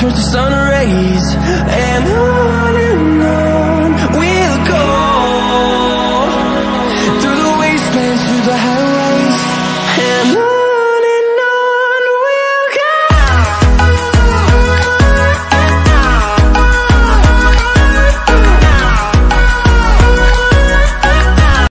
shadow turns to sun rays And and